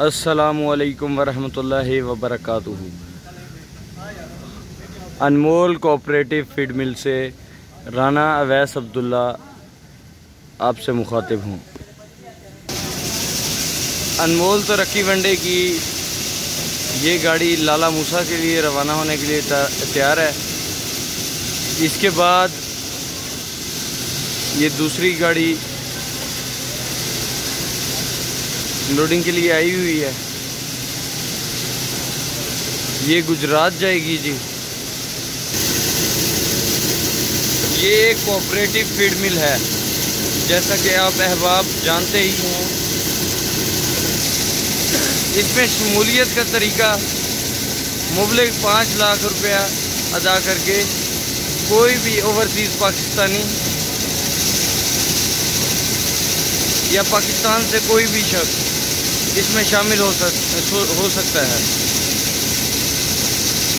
असलकम वरहमल वबरक अनमोल cooperative feed मिल से राना अवैस अब्दुल्ला आपसे मुखातिब हूँ। अनमोल तरक्की वनडे की। ये गाड़ी लाला मूसा के लिए रवाना होने के लिए तैयार है। इसके बाद ये दूसरी गाड़ी लोडिंग के लिए आई हुई है। ये गुजरात जाएगी जी। ये एक कोऑपरेटिव फ़ीड मिल है। जैसा कि आप अहबाब जानते ही हैं। इसमें शमूलियत का तरीका, मुबलिक पाँच लाख रुपया अदा करके कोई भी ओवरसीज़ पाकिस्तानी या पाकिस्तान से कोई भी शख्स इसमें शामिल हो सक सकता है।